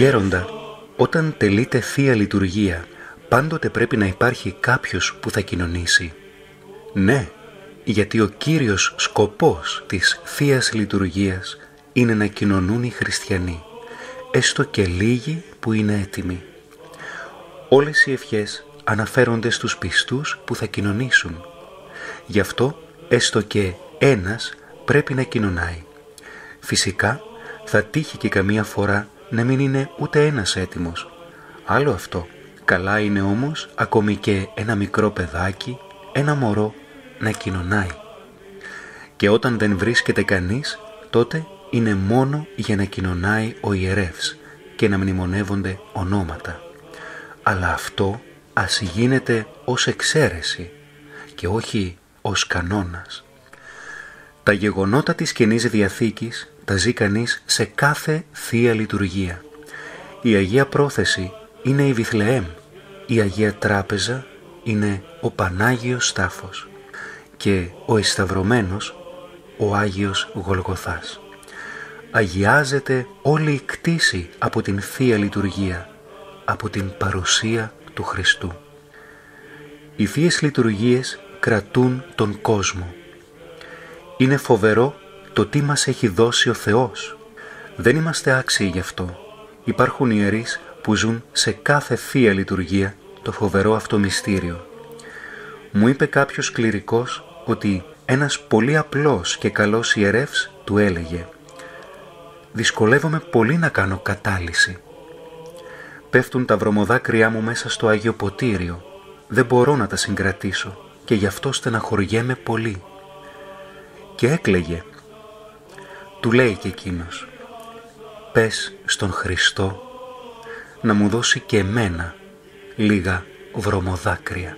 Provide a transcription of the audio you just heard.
Γέροντα, όταν τελείται Θεία Λειτουργία, πάντοτε πρέπει να υπάρχει κάποιος που θα κοινωνήσει. Ναι, γιατί ο κύριος σκοπός της Θείας Λειτουργίας είναι να κοινωνούν οι χριστιανοί, έστω και λίγοι που είναι έτοιμοι. Όλες οι ευχές αναφέρονται στους πιστούς που θα κοινωνήσουν. Γι' αυτό έστω και ένας πρέπει να κοινωνάει. Φυσικά θα τύχει και καμία φορά να μην είναι ούτε ένας έτοιμος. Άλλο αυτό. Καλά είναι όμως ακόμη και ένα μικρό παιδάκι, ένα μωρό να κοινωνάει. Και όταν δεν βρίσκεται κανείς, τότε είναι μόνο για να κοινωνάει ο ιερεύς και να μνημονεύονται ονόματα. Αλλά αυτό ας γίνεται ως εξαίρεση και όχι ως κανόνας. Τα γεγονότα της Καινής Διαθήκης τα ζει κανείς σε κάθε Θεία Λειτουργία. Η Αγία Πρόθεση είναι η Βιθλεέμ, η Αγία Τράπεζα είναι ο Πανάγιος Στάφος και ο Εσταυρωμένος ο Άγιος Γολγοθάς. Αγιάζεται όλη η κτήση από την Θεία Λειτουργία, από την παρουσία του Χριστού. Οι Θείες Λειτουργίες κρατούν τον κόσμο. Είναι φοβερό το τι μας έχει δώσει ο Θεός. Δεν είμαστε άξιοι γι' αυτό. Υπάρχουν ιερείς που ζουν σε κάθε Θεία Λειτουργία το φοβερό αυτό μυστήριο. Μου είπε κάποιος κληρικός ότι ένας πολύ απλός και καλός ιερεύς του έλεγε «Δυσκολεύομαι πολύ να κάνω κατάλυση. Πέφτουν τα βρωμοδάκρυά μου μέσα στο Άγιο Ποτήριο. Δεν μπορώ να τα συγκρατήσω και γι' αυτό στεναχωριέμαι πολύ». Και έκλαιγε. Του λέει και εκείνος «Πες στον Χριστό να μου δώσει και εμένα λίγα βρωμοδάκρυα».